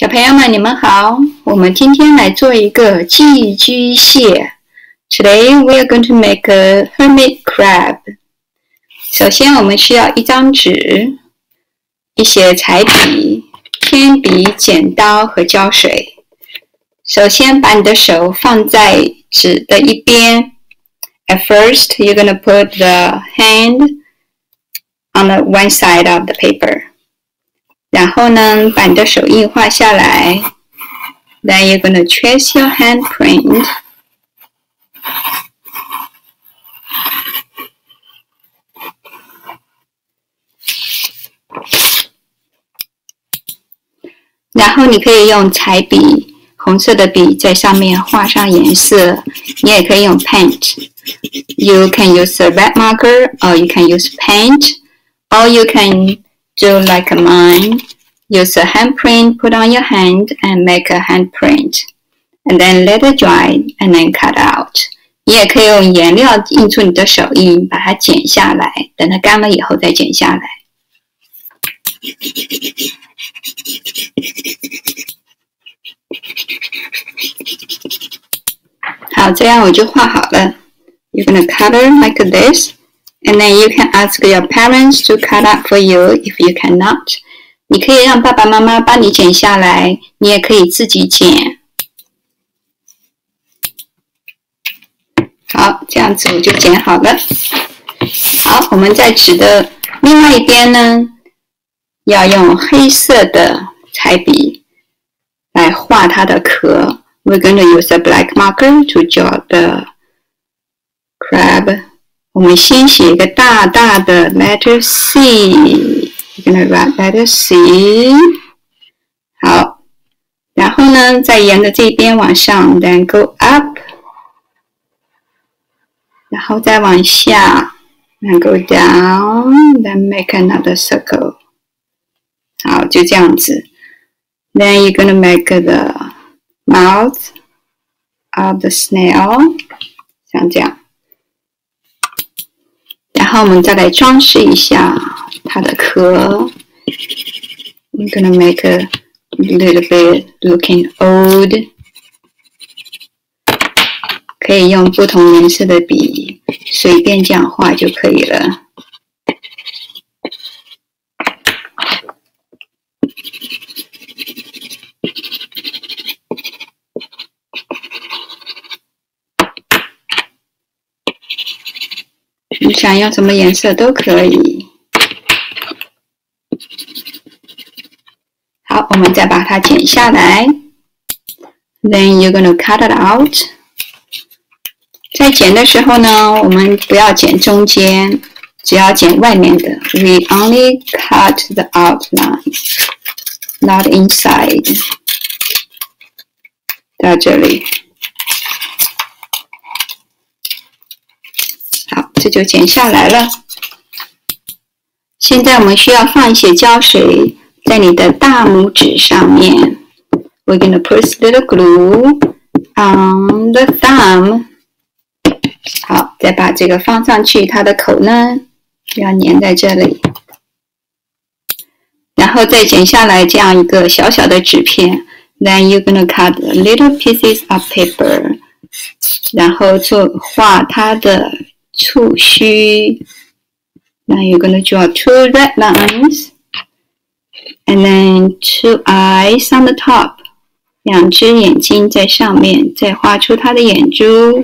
小朋友们，你们好！我们今天来做一个寄居蟹。Today we are going to make a hermit crab. 首先，我们需要一张纸、一些彩笔、铅笔、剪刀和胶水。首先，把你的手放在纸的一边。At first, you're going to put the hand on the one side of the paper. 然后呢，把你的手印画下来。Then you're gonna trace your handprint. 然后你可以用彩笔，红色的笔在上面画上颜色。你也可以用 paint. You can use a red marker, or you can use paint, or you can do like mine. Use a handprint, put on your hand and make a handprint. And then let it dry and then cut out. 你也可以用颜料印出你的手印，把它剪下来，等它干了以后再剪下来。好，这样我就画好了。You're gonna color like this. And then you can ask your parents to cut up for you if you cannot. 你可以让爸爸妈妈帮你剪下来，你也可以自己剪。好，这样子我就剪好了。好，我们在纸的另外一边呢，要用黑色的彩笔来画它的壳。We're going to use a black marker to draw the crab. 我们先写一个大大的 letter C。We're gonna write letter C。好，然后呢，再沿着这边往上，then go up，然后再往下，then go down，then make another circle。好，就这样子。Then you're gonna make the mouth of the snail，像这样。 后我们再来装饰一下它的壳。We're gonna make a little bit looking old。可以用不同颜色的笔随便这样画就可以了。想要什么颜色都可以。好，我们再把它剪下来。Then you're gonna cut it out。在剪的时候呢，我们不要剪中间，只要剪外面的。We only cut the outline, not inside。到这里。这就剪下来了。现在我们需要放一些胶水在你的大拇指上面。We're gonna put little glue on the thumb。好，再把这个放上去，它的口呢要粘在这里。然后再剪下来这样一个小小的纸片。Then you're gonna cut little pieces of paper。然后做画它的。触须。Now you're gonna draw two red lines and then two eyes on the top. 两只眼睛在上面，再画出它的眼珠。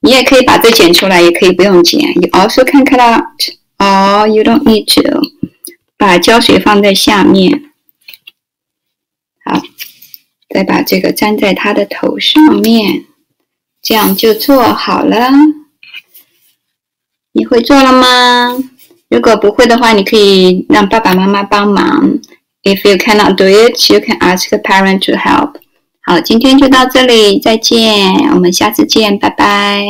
你也可以把这剪出来，也可以不用剪。You also can cut out, or you don't need to. 把胶水放在下面。好，再把这个粘在它的头上面，这样就做好了。你会做了吗？如果不会的话，你可以让爸爸妈妈帮忙。If you cannot do it, you can ask the parent to help. 好，今天就到这里，再见，我们下次见，拜拜。